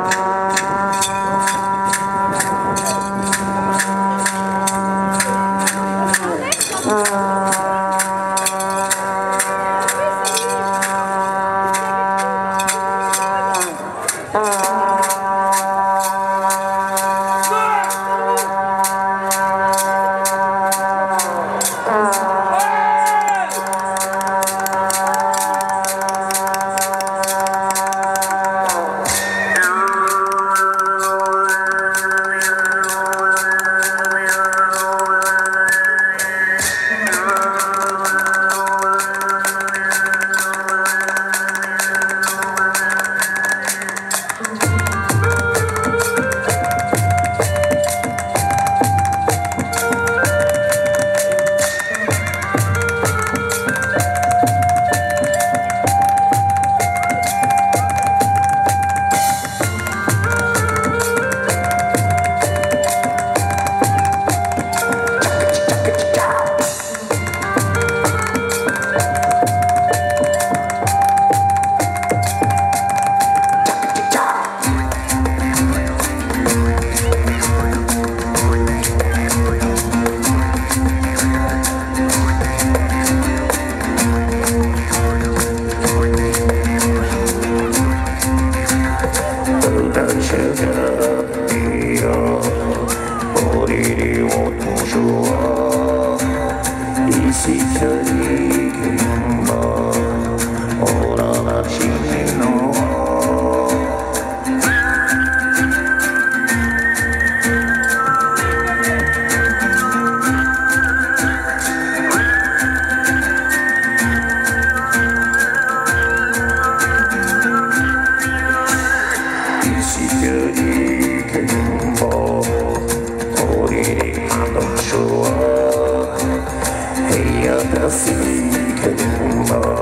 Ah. the feet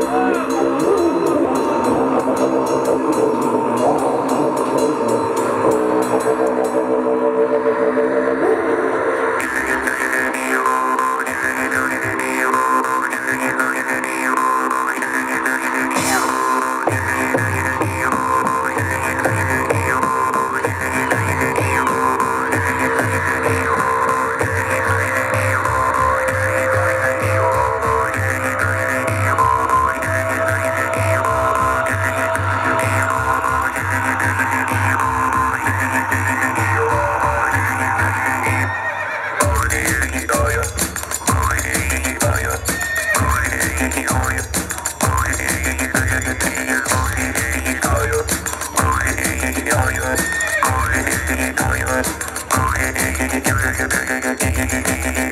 Música Thank you.